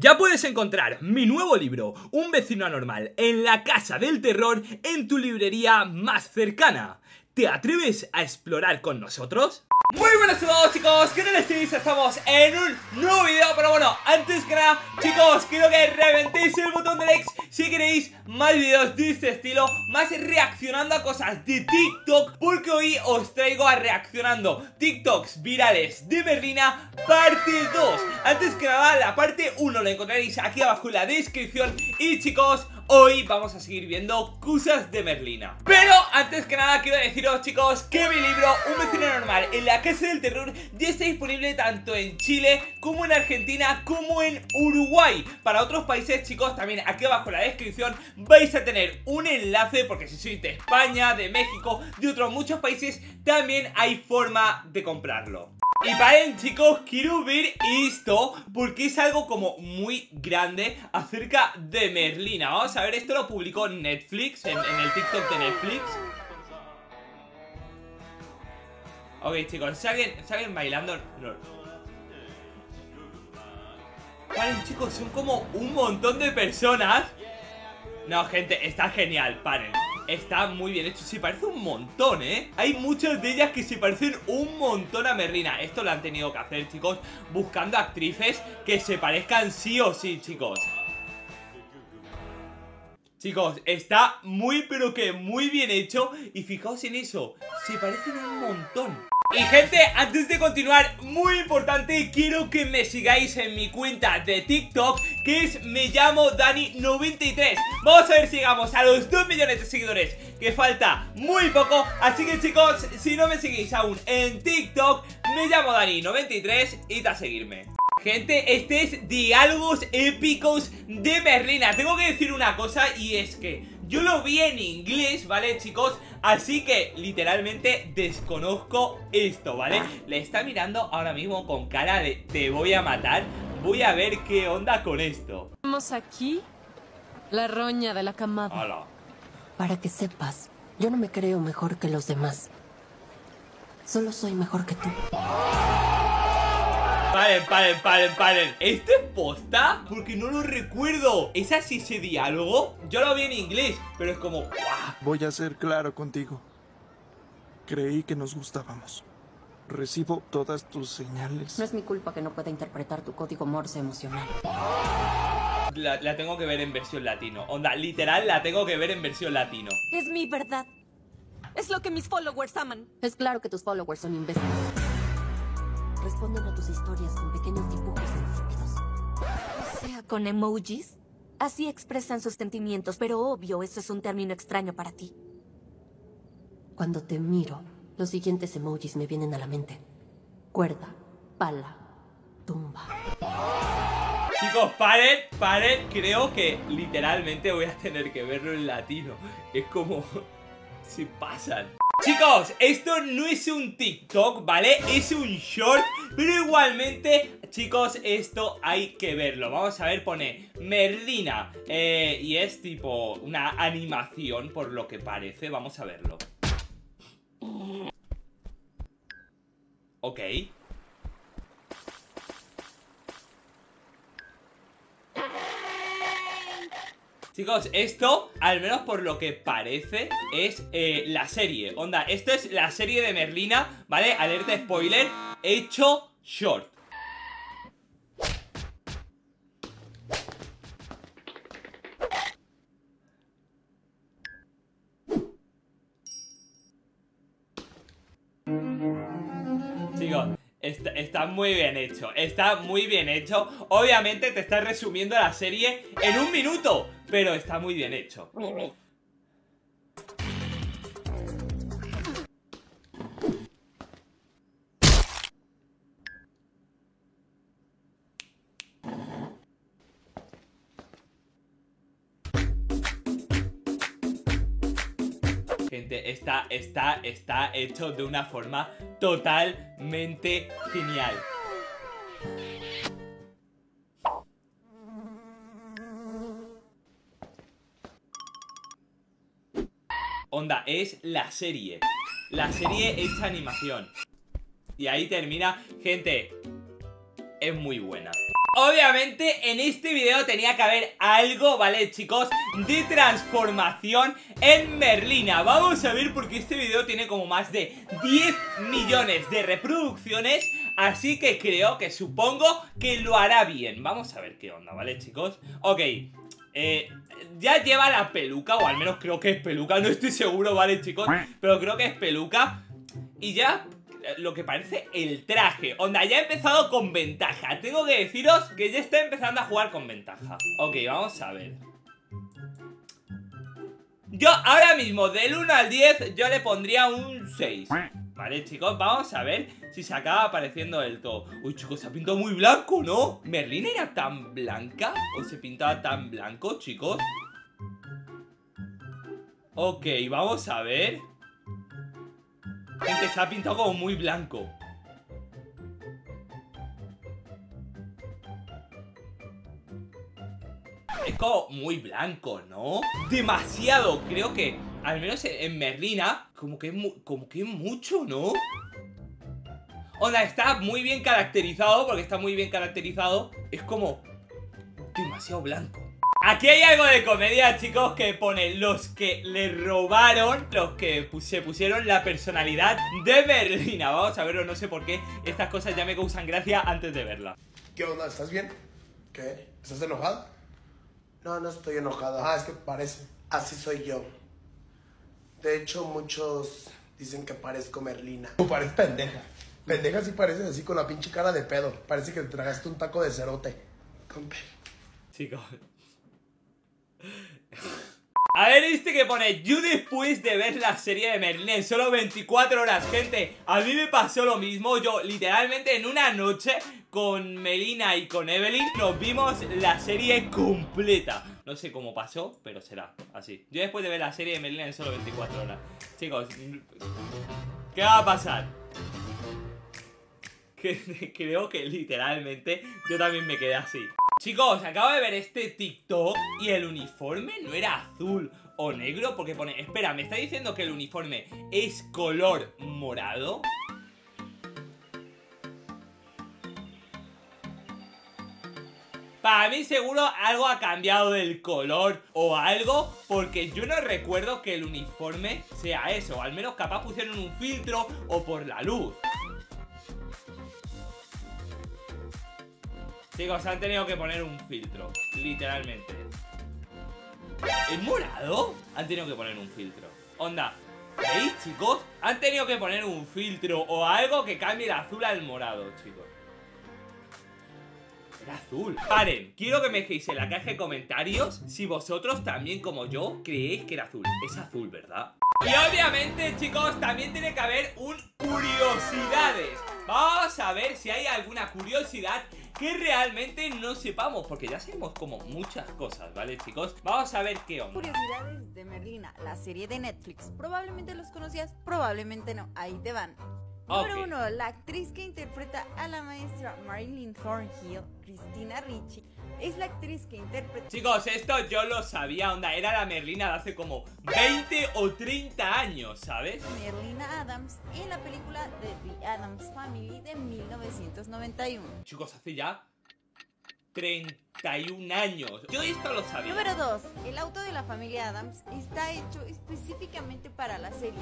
Ya puedes encontrar mi nuevo libro, Un vecino anormal, en la casa del terror, en tu librería más cercana. ¿Te atreves a explorar con nosotros? Muy buenas todos chicos, ¿qué tal estáis? Estamos en un nuevo video, pero bueno, antes que nada, chicos, quiero que reventéis el botón de likes si queréis más videos de este estilo, más reaccionando a cosas de TikTok, porque hoy os traigo a reaccionando TikToks virales de Berlina, parte 2. Antes que nada, la parte 1 la encontraréis aquí abajo en la descripción y chicos, Hoy vamos a seguir viendo cosas de Merlina. Pero antes que nada quiero deciros chicos que mi libro Un vecino normal en la casa del terror Ya está disponible tanto en Chile como en Argentina como en Uruguay. Para otros países chicos también aquí abajo en la descripción vais a tener un enlace Porque si sois de España, de México, de otros muchos países También hay forma de comprarlo y paren chicos, quiero ver esto porque es algo como muy grande acerca de Merlina Vamos a ver, esto lo publicó Netflix, en, el TikTok de Netflix Ok chicos, ¿salen, bailando? No. Paren chicos, son como un montón de personas No gente, está genial, paren está muy bien hecho. Se parece un montón, ¿eh? Hay muchas de ellas que se parecen un montón a Merlina. Esto lo han tenido que hacer, chicos Buscando actrices que se parezcan sí o sí, chicos. Chicos, está muy pero que muy bien hecho. Y fijaos en eso Se parecen un montón y gente, antes de continuar, muy importante, quiero que me sigáis en mi cuenta de TikTok Que es Me llamo Dani93. Vamos a ver si llegamos a los 2 millones de seguidores Que falta muy poco. Así que chicos, si no me seguís aún en TikTok Me llamo Dani93 y a seguirme. Gente, este es Diálogos Épicos de Merlina. Tengo que decir una cosa y es que yo lo vi en inglés, ¿vale, chicos? Así que, literalmente, desconozco esto, ¿vale? Le está mirando ahora mismo con cara de te voy a matar Voy a ver qué onda con esto Tenemos aquí la roña de la camada Hola. Para que sepas, yo no me creo mejor que los demás Solo soy mejor que tú Paren, paren, paren, paren. ¿Esto es posta? Porque no lo recuerdo. ¿Es así ese diálogo? Yo lo vi en inglés Pero es como Voy a ser claro contigo. Creí que nos gustábamos. Recibo todas tus señales. No es mi culpa que no pueda interpretar tu código Morse emocional. La, la tengo que ver en versión latino. Onda, literal la tengo que ver en versión latino. Es mi verdad. Es lo que mis followers aman. Es claro que tus followers son imbéciles Responden a tus historias con pequeños dibujos insípidos. O sea, con emojis. Así expresan sus sentimientos, pero obvio, eso es un término extraño para ti. Cuando te miro, los siguientes emojis me vienen a la mente. Cuerda, pala, tumba. Chicos, paren, paren. Creo que literalmente voy a tener que verlo en latino. Es como... si pasan. Chicos, esto no es un TikTok, ¿vale? Es un short, pero igualmente, chicos, esto hay que verlo. Vamos a ver, pone Merlina eh, Y es tipo una animación por lo que parece. Vamos a verlo. Ok Chicos, esto, al menos por lo que parece, es eh, la serie. Onda, esto es la serie de Merlina, ¿vale? Alerta spoiler, hecho short. Chicos, Está, muy bien hecho, está muy bien hecho. Obviamente te está resumiendo la serie en un minuto Pero está muy bien hecho Gente, está, está, está hecho de una forma totalmente genial. Es la serie. La serie hecha animación. Y ahí termina. Gente, es muy buena. Obviamente en este video tenía que haber algo, ¿vale chicos? De transformación en Merlina Vamos a ver porque este video tiene como más de 10 millones de reproducciones Así que creo que supongo que lo hará bien Vamos a ver qué onda, ¿vale chicos? Ok, eh, ya lleva la peluca, o al menos creo que es peluca, no estoy seguro, ¿vale, chicos? Pero creo que es peluca. Y ya eh, lo que parece el traje. Onda, ya ha empezado con ventaja. Tengo que deciros que ya está empezando a jugar con ventaja. Ok, vamos a ver. Yo ahora mismo, del 1 al 10, yo le pondría un 6. Vale, chicos, vamos a ver si se acaba apareciendo del todo. Uy, chicos, se ha pintado muy blanco, ¿no? ¿Merlina era tan blanca? ¿O se pintaba tan blanco, chicos? Ok, vamos a ver. Gente, ha pintado como muy blanco. Es como muy blanco, ¿no? Demasiado, creo que Al menos en Merlina Como que, como que mucho, ¿no? Onda, está muy bien caracterizado Porque está muy bien caracterizado Es como demasiado blanco Aquí hay algo de comedia, chicos, que pone los que le robaron, los que se pusieron la personalidad de Merlina. Vamos a verlo, no sé por qué estas cosas ya me causan gracia antes de verla. ¿Qué onda? ¿Estás bien? ¿Qué? ¿Estás enojado? No, no estoy enojado. Ah, es que parece. Así soy yo. De hecho, muchos dicen que parezco Merlina. Tú pareces pendeja. Pendeja sí pareces así con la pinche cara de pedo. Parece que te tragaste un taco de cerote. Chicos. A ver este que pone You después de ver la serie de Merlin en solo 24 horas Gente, a mí me pasó lo mismo. Yo literalmente en una noche con Melina y con Evelyn Nos vimos la serie completa. No sé cómo pasó, pero será así. Yo después de ver la serie de Merlin en solo 24 horas. Chicos, ¿qué va a pasar? Creo que literalmente yo también me quedé así Chicos, acabo de ver este TikTok y el uniforme no era azul o negro porque pone... Espera, ¿me está diciendo que el uniforme es color morado? Para mí seguro algo ha cambiado del color o algo Porque yo no recuerdo que el uniforme sea eso Al menos capaz pusieron un filtro o por la luz Chicos, han tenido que poner un filtro Literalmente ¿Es morado? Han tenido que poner un filtro Onda, ¿veis, chicos? Han tenido que poner un filtro o algo que cambie el azul al morado, chicos Era azul Paren, quiero que me dejéis en la caja de comentarios Si vosotros también, como yo, creéis que era azul Es azul, ¿verdad? Y obviamente, chicos, también tiene que haber un curiosidades Vamos a ver si hay alguna curiosidad que realmente no sepamos Porque ya sabemos como muchas cosas, ¿vale, chicos? Vamos a ver qué onda. Curiosidades de Merlina, la serie de Netflix. Probablemente los conocías, probablemente no. Ahí te van Número uno, la actriz que interpreta a la maestra Marilyn Thornhill, Christina Ricci es la actriz que interpreta... Chicos, esto yo lo sabía, onda, era la Merlina de hace como 20 o 30 años, ¿sabes? Merlina Adams en la película The Adams Family de 1991. Chicos, hace ya 31 años. Yo esto lo sabía. Número 2. El auto de la familia Adams está hecho específicamente para la serie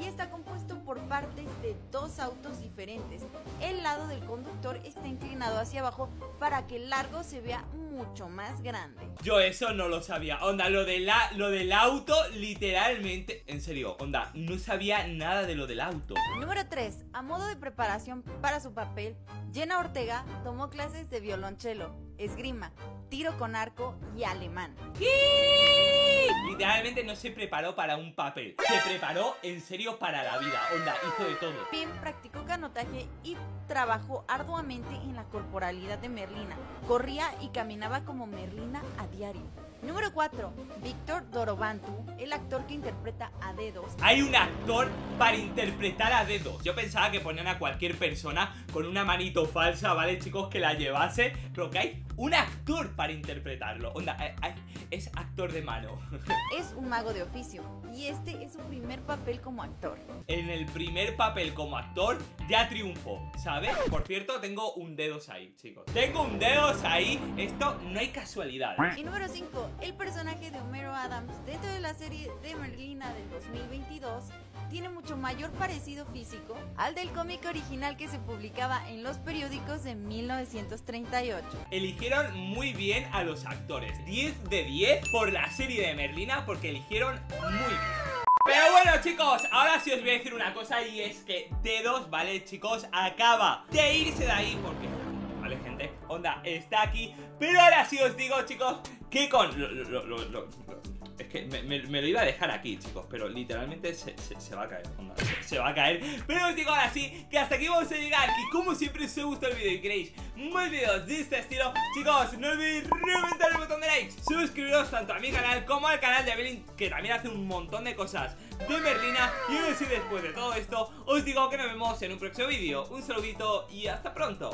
y está compuesto por partes de dos autos diferentes. El lado del conductor está inclinado hacia abajo para que el largo se vea mucho más grande. Yo eso no lo sabía. Onda, lo, de la, lo del auto literalmente... En serio, onda, no sabía nada de lo del auto. Número 3. A modo de preparación para su papel, Jenna Ortega tomó clases de violonchelo, esgrima, tiro con arco y alemán. Literalmente no se preparó para un papel, se preparó en serio para la vida, onda, hizo de todo. Pim practicó canotaje y trabajó arduamente en la corporalidad de Merlina. Corría y caminaba como Merlina a diario. Número 4. Víctor Dorobantu, el actor que interpreta a Dedos. Hay un actor para interpretar a Dedos. Yo pensaba que ponían a cualquier persona con una manito falsa, ¿vale, chicos? Que la llevase. Pero que hay un actor para interpretarlo. Onda, eh, eh, es actor de mano. Es un mago de oficio y este es su primer papel como actor. En el primer papel como actor ya triunfó, ¿sabes? Por cierto, tengo un dedos ahí, chicos. Tengo un dedos ahí. Esto no hay casualidad. Y número 5, el personaje de Homero Adams dentro de la serie de Merlina del 2022 tiene mucho mayor parecido físico al del cómic original que se publicaba en los periódicos de 1938. Eligieron muy bien a los actores 10 de 10 por la serie de Merlina porque eligieron muy bien pero bueno chicos, ahora sí os voy a decir una cosa y es que Dedos, ¿vale chicos? Acaba de irse de ahí porque... ¿Vale gente? Onda, está aquí Pero ahora sí os digo chicos que con... Que me, lo iba a dejar aquí, chicos Pero literalmente se, va a caer se, va a caer. Pero os digo ahora sí que hasta aquí vamos a llegar Que como siempre os ha gustado el vídeo y queréis más vídeos de este estilo Chicos, no olvidéis reventar el botón de likes Suscribiros tanto a mi canal como al canal de Evelyn Que también hace un montón de cosas de Merlina. Y ahora sí, después de todo esto Os digo que nos vemos en un próximo vídeo. Un saludito y hasta pronto